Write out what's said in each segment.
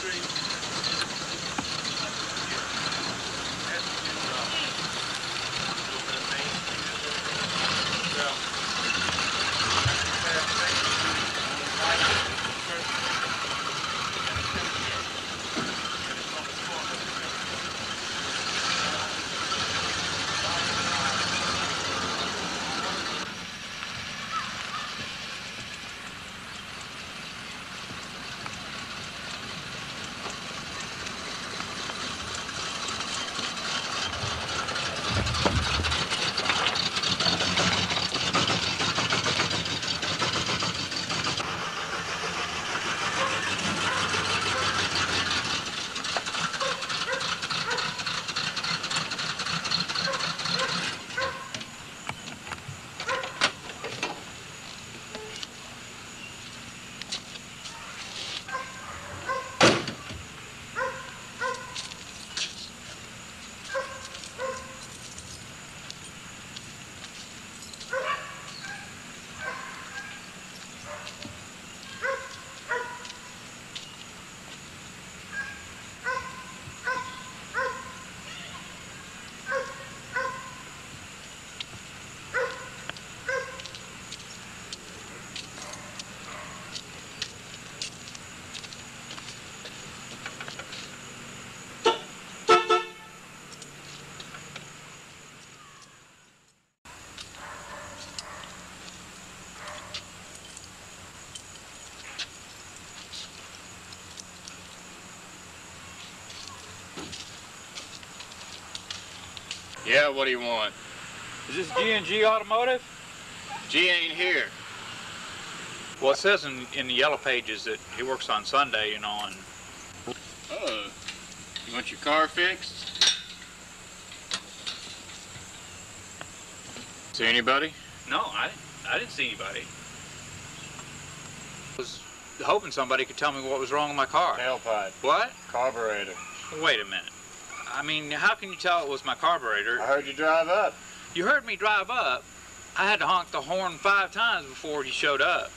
three. Yeah, what do you want? Is this G&G Automotive? G ain't here. Well, it says in, in the yellow pages that he works on Sunday, you know, and Oh, you want your car fixed? See anybody? no, I, I didn't see anybody. I was hoping somebody could tell me what was wrong with my car. Tailpipe, What? carburetor. Wait a minute. I mean, how can you tell it was my carburetor? I heard you drive up. You heard me drive up. I had to honk the horn five times before he showed up.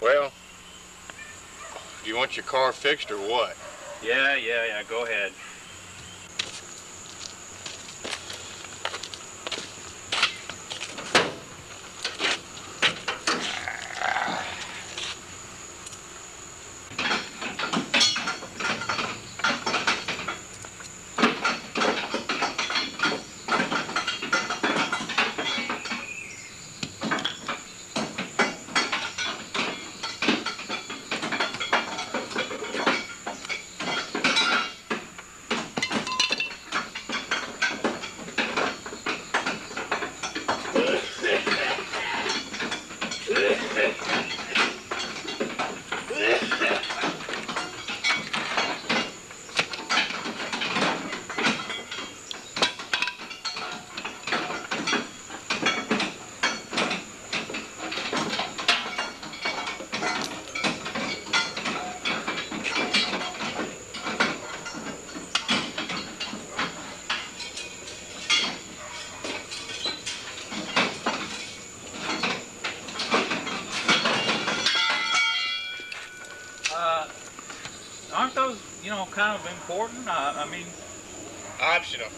Well, do you want your car fixed or what? Yeah, yeah, yeah. Go ahead. Uh, aren't those, you know, kind of important? I, I mean, Optional.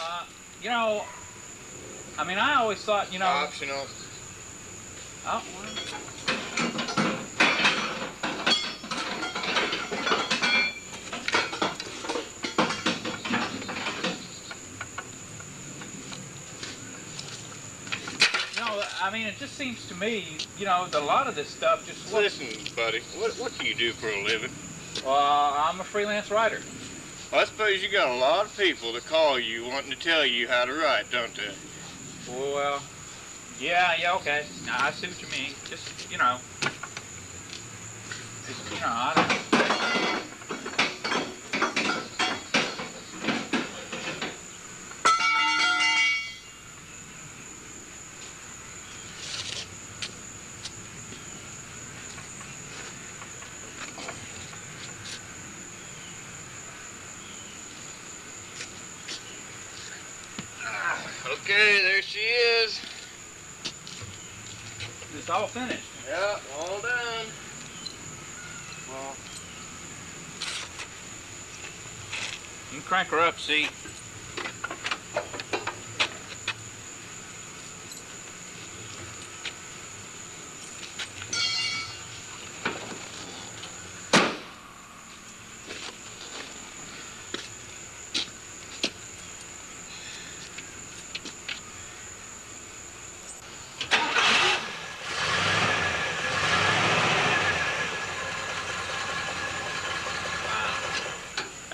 uh, you know, I mean, I always thought, you know, Optional. oh, well, I mean, it just seems to me, you know, that a lot of this stuff just. Listen, buddy, what, what do you do for a living? Well, I'm a freelance writer. Well, I suppose you got a lot of people to call you wanting to tell you how to write, don't they? Well, yeah, yeah, okay. Now, I see what you mean. Just, you know, just, you know, I Okay, there she is. It's all finished. Yeah, all done. Well, you can crank her up, see?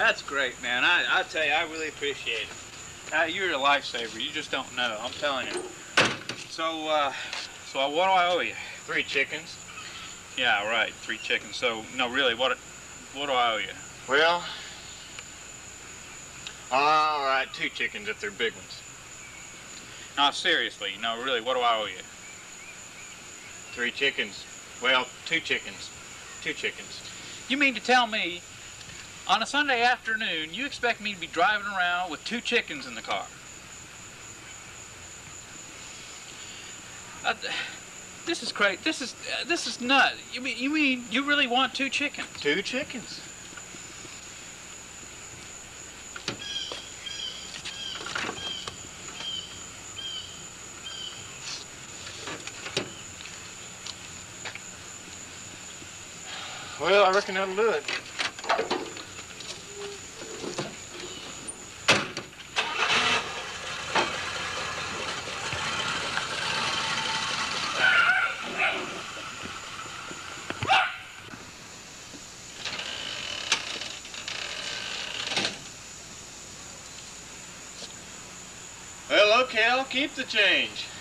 That's great, man. I, I tell you, I really appreciate it. Uh, you're a lifesaver. You just don't know. I'm telling you. So, uh, so what do I owe you? Three chickens. Yeah, right. Three chickens. So, no, really, what, what do I owe you? Well, all right, two chickens if they're big ones. No, seriously. No, really, what do I owe you? Three chickens. Well, two chickens. Two chickens. You mean to tell me, on a Sunday afternoon, you expect me to be driving around with two chickens in the car? Uh, this is crazy. This is uh, this is nut. You mean you mean you really want two chickens? Two chickens. Well, I reckon that'll do it. Well, keep the change.